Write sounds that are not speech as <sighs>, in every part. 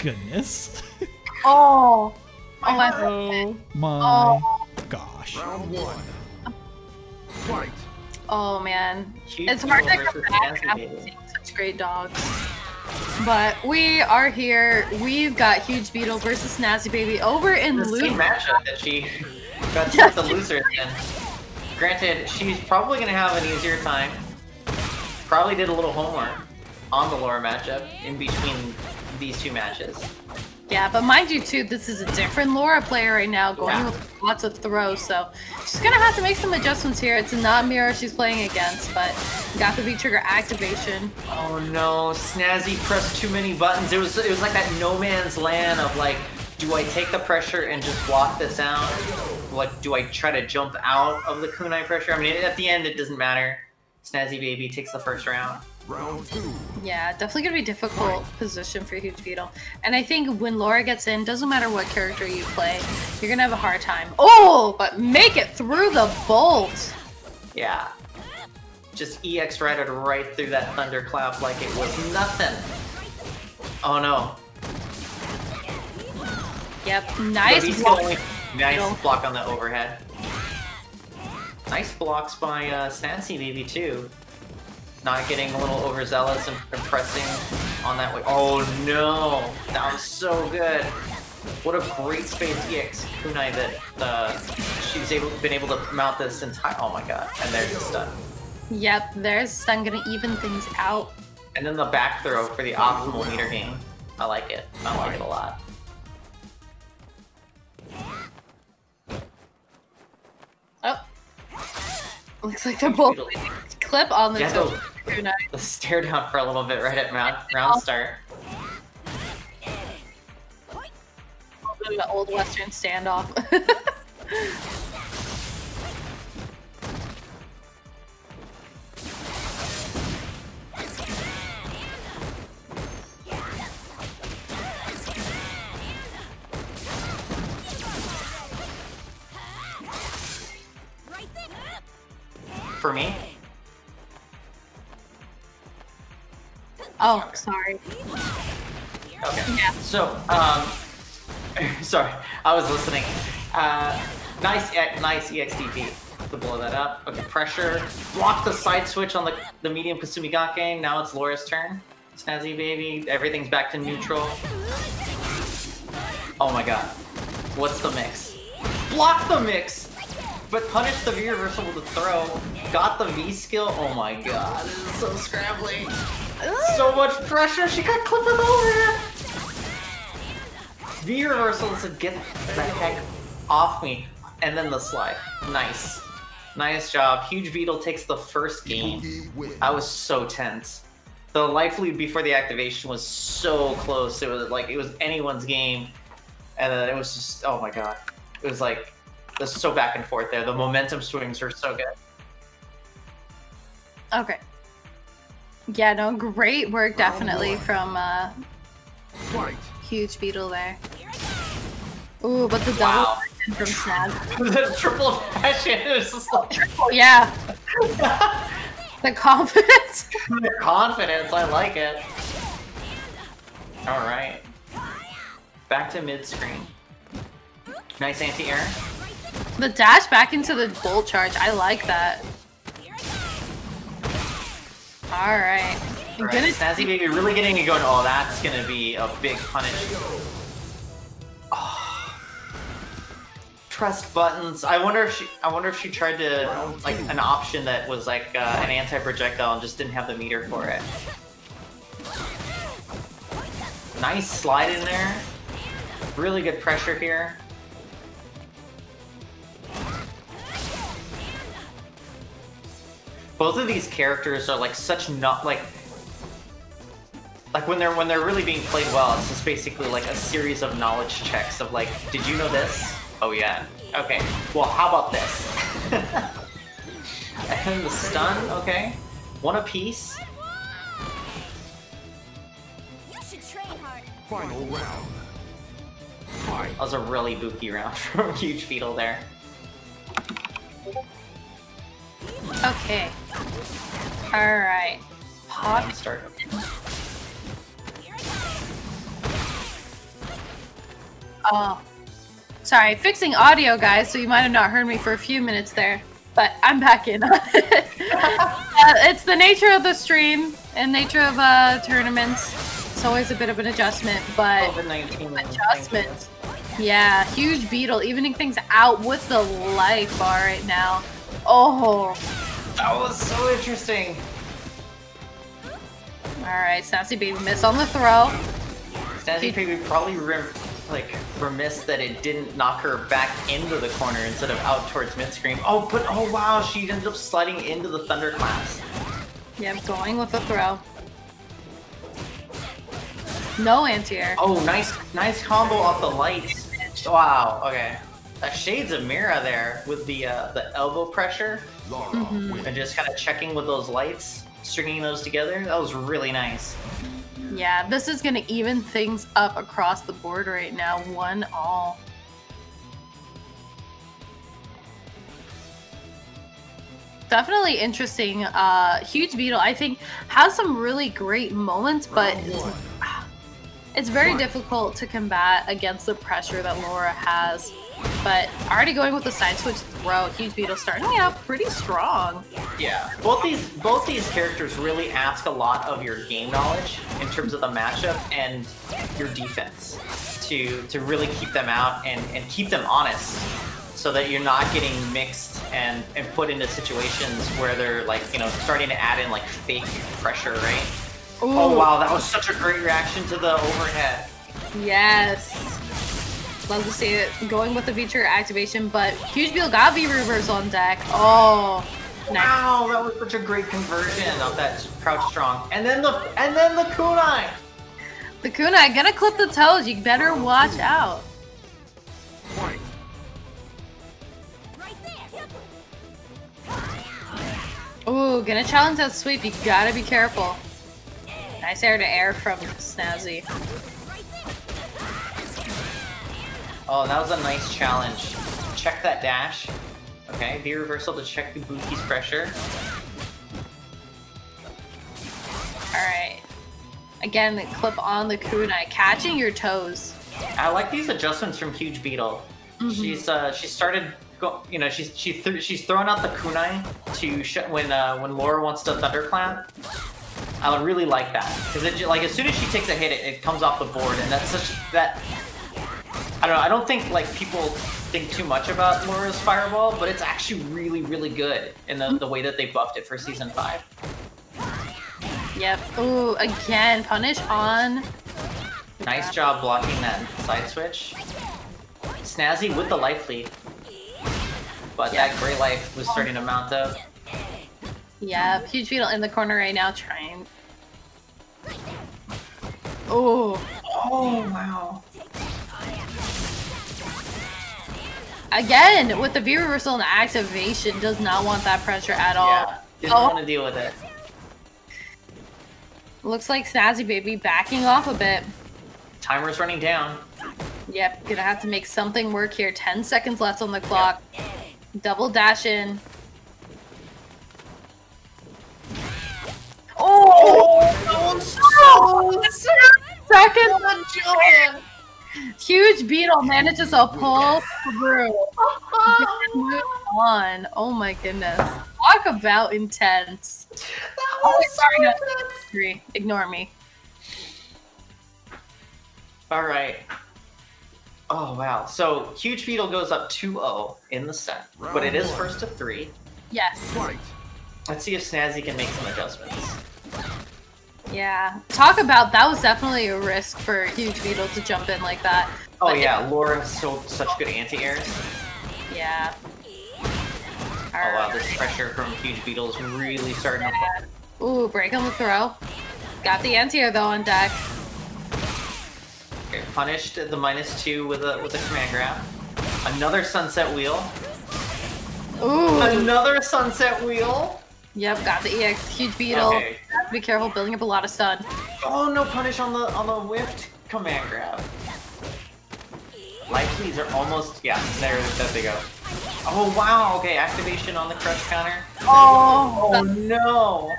goodness. Oh. Oh my. Oh my Oh. gosh. Round one. Fight. Oh man. Huge It's hard to Beetle come back after seeing such great dogs. But we are here. We've got Huge Beetle versus Snazzy Baby over in The same Loot. matchup that she got to with the losers in. Granted, she's probably gonna have an easier time. Probably did a little homework on the lower matchup in between these two matches. Yeah, but mind you too, this is a different Laura player right now, going Yeah. with lots of throws, so she's gonna have to make some adjustments here. It's not Mira she's playing against, but got the V trigger activation. Oh no, Snazzy pressed too many buttons. It was it was like that no man's land of like, do I take the pressure and just block this out? Like, do I try to jump out of the kunai pressure? I mean, at the end, it doesn't matter. Snazzy Baby takes the first round. Round two. Yeah, definitely gonna be difficult position for Huge Beetle. And I think when Laura gets in, doesn't matter what character you play, you're gonna have a hard time. Oh, but make it through the bolt! Yeah. Just EX righted right through that thunderclap like it was nothing. Oh no. Yep, nice V-skill block. only- Nice Beetle. block on the overhead. Nice blocks by uh, Snazzy Baby too. Not getting a little overzealous and, and pressing on that way. Oh no! That was so good. What a great space EX kunai that uh, she's able been able to mount this entire. Oh my god! And there's the stun. Yep, there's stun gonna even things out. And then the back throw for the optimal meter game. I like it. I like it a lot. Oh. Looks like they're both clip on the Yeah, The <laughs> stare down for a little bit right at round, round start. The old western standoff. <laughs> oh, sorry. Okay. Yeah. So, um, <laughs> sorry, I was listening. Uh, nice, e- nice EXDP to blow that up. Okay, pressure. Block the side switch on the, the medium Kasumi Gake. Now it's Laura's turn. Snazzy baby, everything's back to neutral. Oh my god. What's the mix? Block the mix! But punish the V reversal with a throw. Got the V skill. Oh my god, this is so scrambly. So much pressure, she got clipped over! V reversal said, get the heck off me. And then the slide. Nice. Nice job. Huge Beetle takes the first game. I was so tense. The life lead before the activation was so close. It was like it was anyone's game. And then it was just oh my god. It was like it was so back and forth there. The momentum swings were so good. Okay. Yeah, no, great work definitely from uh. Huge Beetle there. Ooh, but the double Wow. from Snaz. <laughs> the triple passion it was just like <laughs> Oh, yeah, <laughs> the confidence. the confidence. I like it. All right. Back to mid screen. Nice anti-air. the dash back into the bolt charge. I like that. All right. I'm Right. gonna Snazzy Baby really getting it going. Oh, that's gonna be a big punish. <sighs> Oh. Pressed buttons. I wonder if she. I wonder if she tried to like an option that was like uh, an anti-projectile and just didn't have the meter for it. Nice slide in there. Really good pressure here. Both of these characters are like such not like like when they're when they're really being played well, it's just basically like a series of knowledge checks of like, did you know this? Oh yeah. Okay. Well, how about this? <laughs> and the stun. Okay. One apiece. You should train hard. Final round. Fight. That was a really booky round <laughs> from Huge Beetle there. Okay. All right. Pop. Start. Oh. Sorry, fixing audio, guys, so you might have not heard me for a few minutes there. But I'm back in. <laughs> uh, it's the nature of the stream and nature of uh, tournaments. It's always a bit of an adjustment, but COVID-19. adjustment. Yeah, huge beetle, evening things out with the life bar right now. Oh, That was so interesting. alright, Snazzy Baby miss on the throw. Snazzy Baby probably rem- like remiss that it didn't knock her back into the corner instead of out towards mid screen. Oh, but oh wow, she ended up sliding into the thunderclaps. Yep, going with the throw. No anti-air. Oh, nice, nice combo off the lights. Wow. Okay. A shades of Mira there with the uh, the elbow pressure Laura Mhm. and just kind of checking with those lights, stringing those together. That was really nice. Yeah, this is gonna even things up across the board right now. One all. Definitely interesting. Uh, Huge Beetle, I think, has some really great moments, but it's, <sighs> it's very difficult to combat against the pressure that Laura has. But already going with the side switch throw, Huge Beetle starting out pretty strong. Yeah, both these both these characters really ask a lot of your game knowledge in terms of the matchup and your defense to to really keep them out and, and keep them honest so that you're not getting mixed and, and put into situations where they're like, you know, starting to add in like fake pressure, right? Oh wow, that was such a great reaction to the overhead. Yes. Love to see it going with the feature activation, but Huge V reverse on deck. Oh, nice. Wow, that was such a great conversion of that crouch strong. And then the and then the kunai. The kunai gonna clip the toes. You better watch out. Ooh, gonna challenge that sweep. You gotta be careful. Nice air to air from Snazzy. Oh, that was a nice challenge. Check that dash. Okay, V reversal to check the Buki's pressure. Alright. Again, the clip on the kunai, catching your toes. I like these adjustments from Huge Beetle. She's uh she started go you know she's she th- she's throwing out the kunai to when uh when Laura wants to thunderclap. I would really like that because it like as soon as she takes a hit, it, it comes off the board, and that's such that. I don't know. I don't think like people think too much about Laura's fireball, but it's actually really really good in the the way that they buffed it for season five. Yep. Ooh, again, punish on. Nice job blocking that side switch. Snazzy with the life lead. But that great life was starting to mount up. Yep, huge beetle in the corner right now trying. Oh, Oh wow. Again with the V reversal and activation, does not want that pressure at all. Yeah. Didn't Oh. want to deal with it. Looks like Snazzy Baby backing off a bit. Timer's running down. Yep, gonna have to make something work here. 10 seconds left on the clock. Double dash in. Oh! oh, oh second! Huge beetle manages to pull through. Move on. Oh my goodness. Talk about intense. That Oh, sorry, no. Three. Ignore me. All right. Oh wow. So huge beetle goes up 2-0 in the set, but it is one. first to three. Yes. Fight. Let's see if Snazzy can make some adjustments. Yeah. Talk about that was definitely a risk for Huge Beetle to jump in like that. Oh But it- yeah, Laura sold such good anti-airs. Yeah. Oh wow, this pressure from huge beetle is really starting to. Ooh, break on the throw. Got the anti-air though on deck. Okay, punished the minus two with a with a command grab. Another sunset wheel. Ooh. Another sunset wheel. Yep, got the EX. Huge Beetle. Okay. Be careful, building up a lot of stun. Oh no, punish on the on the whiffed command grab. Life leads are almost yeah. There, there they go. Oh wow. Okay, activation on the crush counter. Oh, Oh no.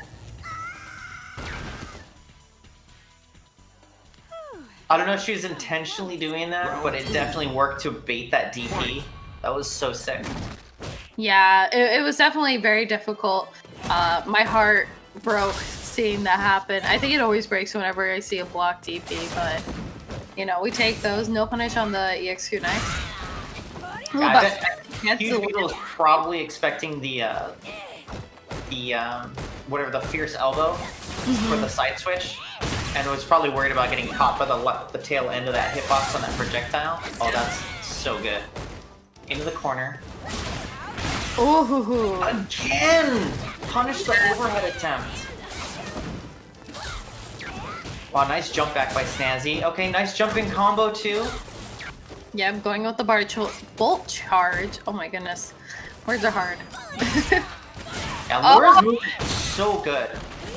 I don't know if she was intentionally doing that, but it definitely worked to bait that DP. That was so sick. Yeah, it, it was definitely very difficult. Uh, my heart broke seeing that happen. I think it always breaks whenever I see a block DP, but you know, we take those. No punish on the EX kunai. Ooh, I but Huge Beetle was probably expecting the uh, the um, whatever the fierce elbow for the side switch, and was probably worried about getting caught by the the tail end of that hitbox on that projectile. Oh, that's so good. Into the corner Ooh. again. Punish the overhead attempt. Wow, nice jump back by Snazzy. Okay, nice jumping combo too. Yep, going with the bar bolt charge. Oh my goodness. Words are hard. <laughs> Yeah, Oh. Laura's move is so good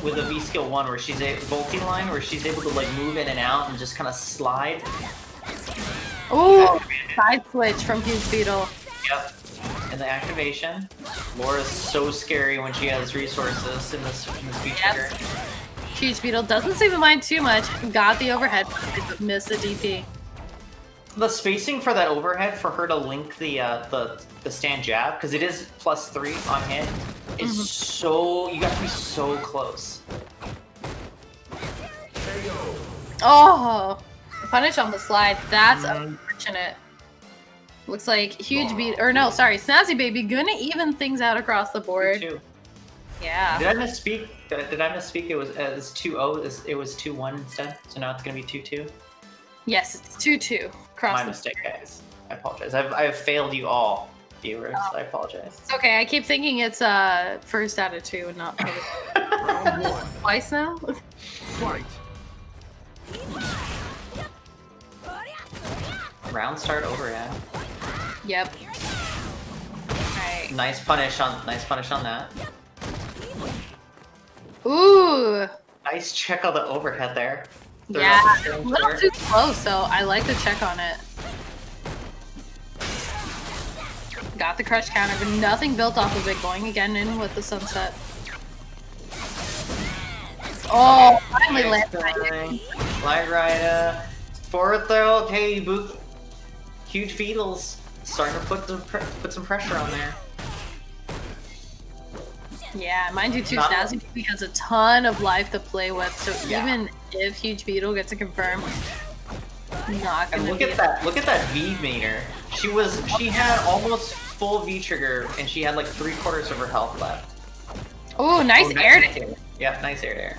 with a V skill one, where she's a vaulting line, where she's able to like move in and out and just kind of slide. Ooh, oh, side switch from Huge Beetle. Yep. And the activation. Laura's so scary when she has resources in this in this V Yep. Huge Beetle doesn't seem to mind too much. Got the overhead, but missed the DP. The spacing for that overhead for her to link the uh, the the stand jab because it is plus three on hit is Mhm. so you got to be so close. Oh, punish on the slide. That's Mhm. unfortunate. Looks like huge beat, or no, sorry, Snazzy Baby gonna even things out across the board. Two. Yeah. Did I misspeak? Did did I misspeak? It was uh, it's two zero. It was two one instead. So now it's gonna be two two. Yes, it's two two. Cross. My mistake, guys. I apologize. I've, I've failed you all, viewers. Oh. I apologize. It's okay. I keep thinking it's uh first out of two and not Round <laughs> one. twice now. Fight. Round start overhead. yep. Alright. Nice punish on nice punish on that. Ooh. Nice check on the overhead there. Throw Yeah. A little too close, so I like to check on it. Got the crush counter, but nothing built off of it. Going again in with the sunset. Oh, finally Nice landed. Light Rider. Forward throw. Okay, boot. Huge beetles. Starting to put some pr- put some pressure on there. Yeah, mind you too, Snazzy has a ton of life to play with, so Yeah. even if Huge Beetle gets a confirm, not And gonna look be at that! Look at that V meter. She was she had almost full V trigger, and she had like three quarters of her health left. Oh, nice Oh, air nice to Yeah, nice air to air.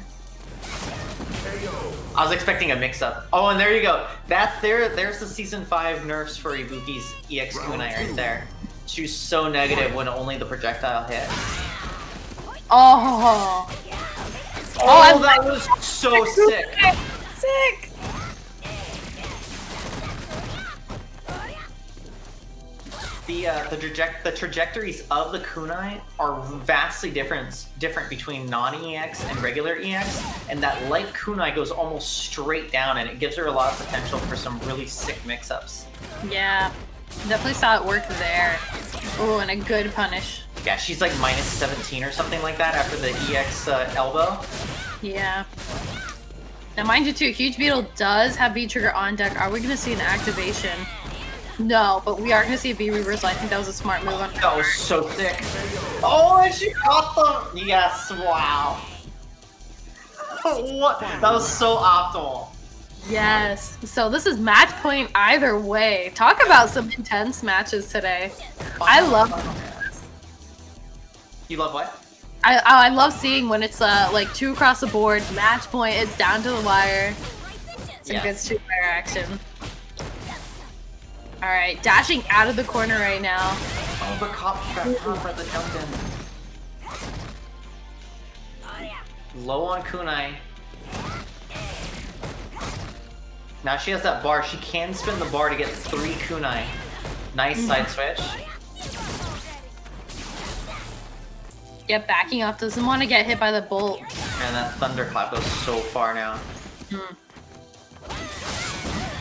I was expecting a mix-up. Oh, and there you go. That's there. There's the season five nerfs for Ibuki's EX kunai right there. She was so negative when only the projectile hit. Oh, Oh, I- that was so sick. sick. The uh, the traject the trajectories of the kunai are vastly different different between non-EX and regular EX, and that light kunai goes almost straight down, and it gives her a lot of potential for some really sick mix-ups. Yeah, definitely saw it work there. Oh, and a good punish. Yeah, she's like minus 17 or something like that after the EX uh, elbow. Yeah. Now, mind you, too, Huge Beetle does have V trigger on deck. Are we going to see an activation? No, but we are going to see a V reversal. I think that was a smart move on her That was so sick. Oh, and she caught the. Yes, wow. <laughs> what? That was so optimal. Yes. So this is match point either way. Talk about some intense matches today. I love You love what? I I love seeing when it's uh like two across the board, match point, it's down to the wire. It's Yes. good street fighter action. Alright, dashing out of the corner right now. Oh, got the jump in. Low on kunai. Now she has that bar. She can spin the bar to get three kunai. Nice side switch. Yep, backing off. Doesn't want to get hit by the bolt. And that thunderclap goes so far now. Mm.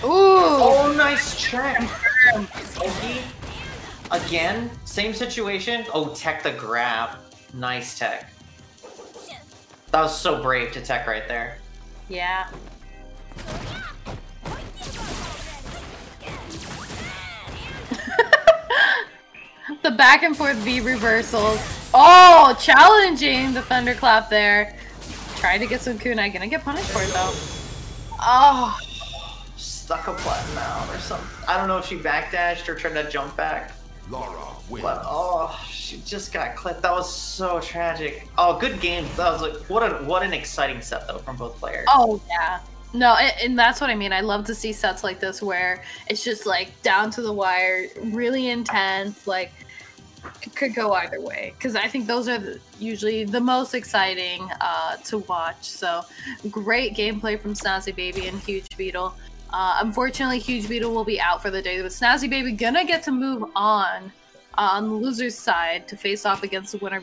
Ooh! Oh, nice trim! Again, same situation. Oh, tech the grab. Nice tech. That was so brave to tech right there. Yeah. <laughs> the back and forth V reversals. Oh, challenging the thunderclap there. Trying to get some kunai. Gonna get punished for it though. Oh, Stuck a button now or something. I don't know if she backdashed or tried to jump back. Laura wins. But oh, she just got clipped. That was so tragic. Oh, good game. That was like what a what an exciting set though from both players. oh yeah. No, and, and that's what I mean. I love to see sets like this where it's just like down to the wire, really intense. Like it could go either way because I think those are the, usually the most exciting uh, to watch. So great gameplay from Snazzy Baby and Huge Beetle. Uh, unfortunately, Huge Beetle will be out for the day, but Snazzy Baby gonna get to move on uh, on the loser's side to face off against the winner.